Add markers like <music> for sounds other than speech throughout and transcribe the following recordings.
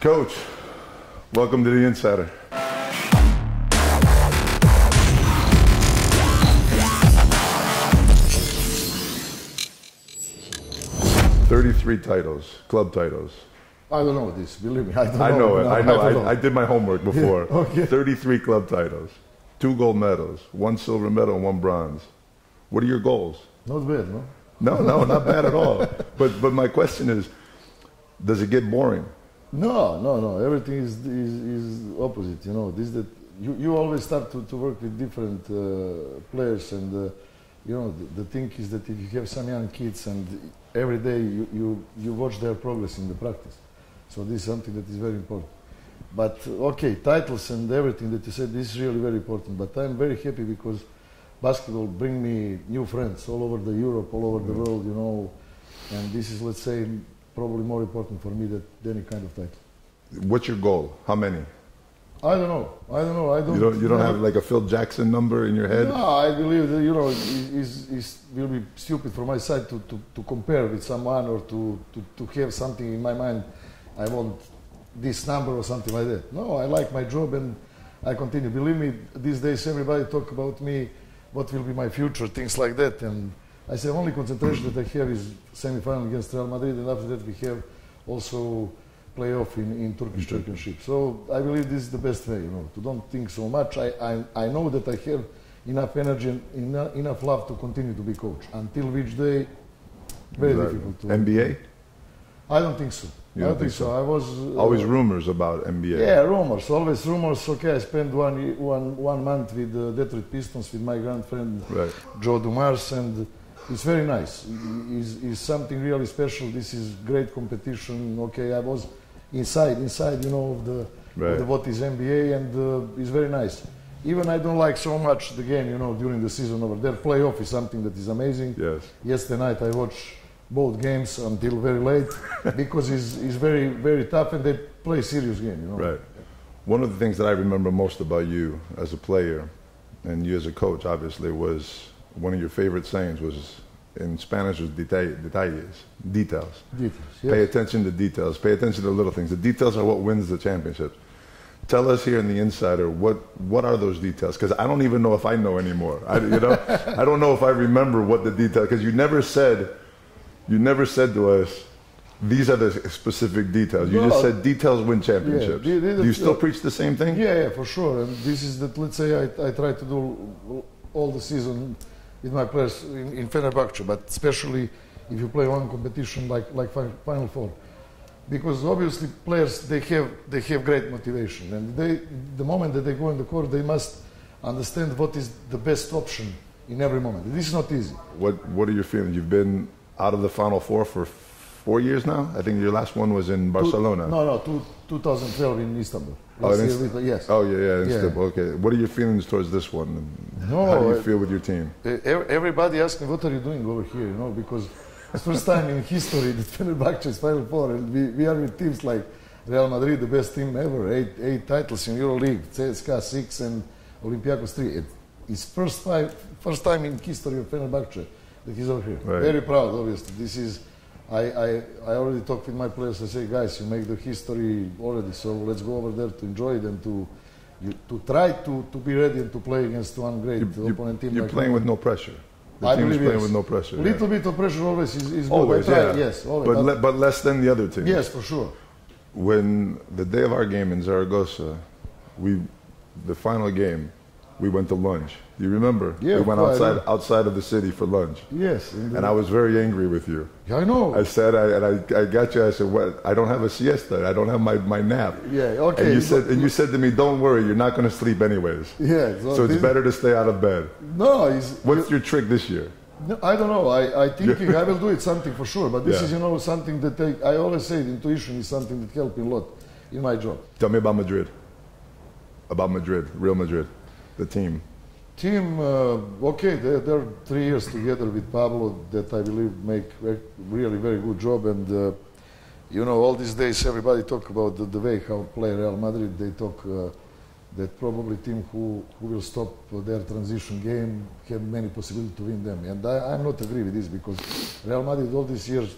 Coach, welcome to the Insider. Thirty-three titles, club titles. I don't know this. Believe me, I don't I know. know it. No, I know. don't I, I did my homework before. <laughs> okay. Thirty-three club titles, two gold medals, one silver medal, and one bronze. What are your goals? Not bad, no. No, no, not bad at all. <laughs> But but my question is, does it get boring? No, no, no. Everything is is, is opposite. You know, this that you, you always start to, to work with different uh, players, and uh, you know the, the thing is that if you have some young kids and every day you, you you watch their progress in the practice, so this is something that is very important. But okay, titles and everything that you said this is really very important. But I'm very happy because basketball bring me new friends all over the Europe, all over the world. You know, and this is let's say probably more important for me than any kind of title. What's your goal? How many? I don't know. I don't know. I don't. You don't you don't know. have like a Phil Jackson number in your head? No, I believe that you know it will be stupid from my side to, to, to compare with someone or to, to, to have something in my mind. I want this number or something like that. No, I like my job and I continue. Believe me, these days everybody talk about me, what will be my future, things like that. And I say only concentration that I have is semi-final against Real Madrid, and after that we have also playoff in, in Turkish championship. So I believe this is the best way, you know, to don't think so much. I, I, I know that I have enough energy and enough, enough love to continue to be coach. Until which day, very that difficult to. NBA? I don't think so. You I don't think think so. I was uh, Always rumors about NBA. Yeah, rumors. Always rumors. Okay, I spent one one one month with the Detroit Pistons with my grand friend Right. Joe Dumars, and it's very nice. It's, it's something really special. This is great competition. Okay, I was inside, inside, you know, of the, Right. of the what is NBA, and uh, it's very nice. Even I don't like so much the game, you know, during the season over there. Playoff is something that is amazing. Yes. Yesterday night I watched both games until very late <laughs> because it's, it's very, very tough and they play serious game, you know. Right. One of the things that I remember most about you as a player and you as a coach, obviously, was one of your favorite sayings was in Spanish was detail, detalles, details. Details, Pay attention to details. Pay attention to the little things. The details are what wins the championships. Tell us here in the Insider what what are those details? Because I don't even know if I know anymore. I, you know, <laughs> I don't know if I remember what the detail. Because you never said, you never said to us, these are the specific details. You just said details win championships. Yeah, the- the- do you still the- preach the same thing? Yeah, yeah, for sure. And this is that, let's say, I, I try to do all the season with my players in, in Fenerbahce, but especially if you play one competition like, like Final Four. Because obviously players, they have, they have great motivation. And they, the moment that they go in the court, they must understand what is the best option in every moment. This is not easy. What What are your feelings? You've been out of the Final Four for four years now. I think your last one was in Barcelona. No, no, two, 2012 in Istanbul. Oh, year yes. Oh yeah, yeah, Yeah. Istanbul. Okay. What are your feelings towards this one? No, How do you I- feel with your team? Everybody asks me, what are you doing over here? You know, because it's first time in history that <laughs> Fenerbahce is Final Four, and we, we are with teams like Real Madrid, the best team ever, eight, eight titles in EuroLeague, CSKA six, and Olympiacos three. It, it's first time, first time in history of Fenerbahce that he's over here. Right. Very proud, obviously. This is, I, I, I already talked with my players. I say, guys, you make the history already, so let's go over there to enjoy it and to. You, to try to, to be ready and to play against one great You, opponent team You're like playing with no pressure. The I team's believe playing yes. with no pressure. A Little bit of pressure always is, is good. Always, I yeah. Yes, always. But, le- but less than the other teams. yes, for sure. When the day of our game in Zaragoza, we, the final game, we went to lunch. Do you remember? Yeah, we went outside outside of the city for lunch, Yes. in the- and I was very angry with you. Yeah, I know. I said, I, and I, I got you. I said, "What? I don't have a siesta. I don't have my, my nap." yeah, okay. And you said, and you said to me, "Don't worry, you're not going to sleep anyways. yeah, So it's this- better to stay out of bed." No, it's, What's your trick this year? no, I don't know. I, I thinking I will do it something for sure. But this Yeah. is, you know, something that I, I always say intuition is something that helped me a lot in my job. Tell me about Madrid. About Madrid, Real Madrid, the team. Team, uh, okay, they're, they're three years together with Pablo that I believe make really very good job. And, uh, you know, all these days everybody talk about the, the way how play Real Madrid. They talk uh, that probably team who, who will stop their transition game have many possibilities to win them. And I, I'm not agree with this because Real Madrid all these years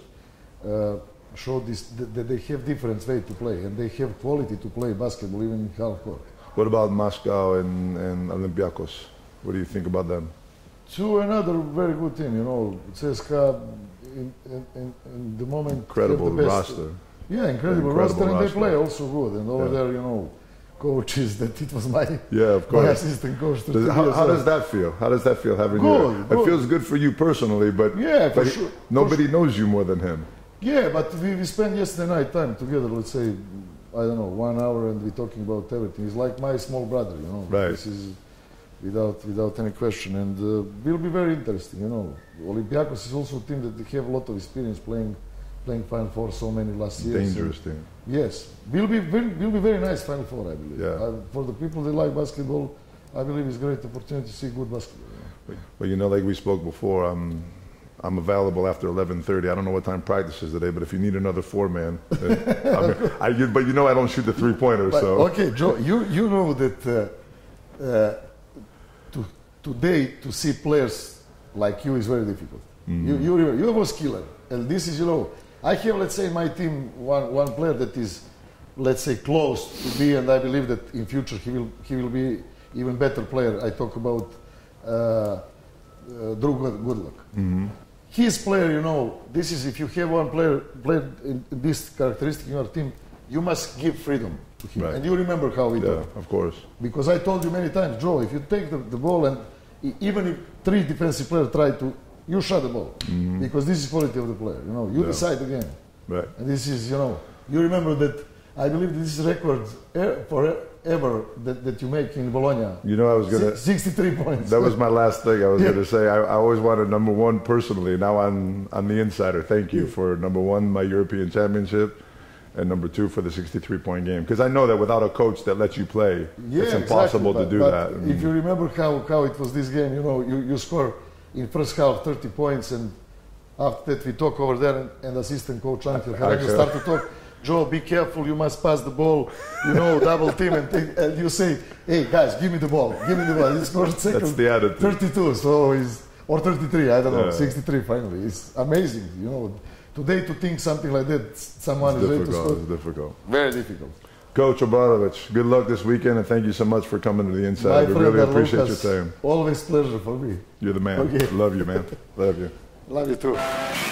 uh, show this that they have different way to play and they have quality to play basketball even in half court. What about Moscow and, and Olympiacos? What do you think about them? To another very good team, you know, CSKA in, in, in, the moment Incredible the best, roster. Yeah, incredible, Incredible roster, and roster. they play also good. And over Yeah. there, you know, coaches that it was my Yeah, of course. assistant coach. Does, how, how does that feel? How does that feel having Good, you? It feels good for you personally, but, Yeah, for but sure. For nobody knows you more than him. Yeah, but we, we spent yesterday night time together. Let's say, I don't know, one hour, and we're talking about everything. He's like my small brother, you know. Right. This is without without any question, and uh, will be very interesting. You know, Olympiacos is also a team that they have a lot of experience playing playing Final Four so many last years. Dangerous team. Yes, will be will, will be very nice Final Four, I believe. Yeah. Uh, for the people that like basketball, I believe it's a great opportunity to see good basketball. you know. But you know, like we spoke before, I'm I'm available after 11:30. I don't know what time practice is today, but if you need another four man, uh, I mean, but you know I don't shoot the three pointer, But, so okay, Joe, you you know that uh, uh, to, today to see players like you is very difficult. Mm. You you remember, you was killer, and this is you know I have let's say in my team one one player that is let's say close to be, and I believe that in future he will he will be even better player. I talk about uh, uh, Drew Good- Goudelock. Mhm. His player, you know, this is if you have one player player in this characteristic in your team, you must give freedom to him. Right. And you remember how we do. yeah, of course. Because I told you many times, Joe, if you take the, the ball and even if three defensive players try to, you shot the ball. Because this is quality of the player. You know, you Mm-hmm. Yeah. decide the game. Right. And this is, you know, you remember that I believe this is record e- forever that, that you make in Bologna. You know I was gonna. 63 points. That was my <laughs> last thing I was Yeah. going to say. I, I always wanted number one personally. Now I'm, I'm the insider. Thank you for number one, my European championship, and number two for the 63 point game. Because I know that without a coach that lets you play, Yeah, it's impossible exactly. to do but, that. but If you remember how, how it was this game, you know, you, you score in first half 30 points, and after that we talk over there, and, and assistant coach Angel Haraga <laughs> start to talk. Joe, be careful. You must pass the ball. You know, double team, and, take, and you say, "Hey guys, give me the ball. Give me the ball." He scored second. That's the attitude. 32. So he's or 33. I don't know. Yeah. 63 finally. It's amazing. You know, today to think something like that, someone It's is ready to difficult. score. It's difficult. Very difficult. Coach Obradovic, good luck this weekend, and thank you so much for coming to the My inside. We really appreciate Lucas, your time. Always pleasure for me. You're the man. Okay. Love you, man. Love you. Love you too.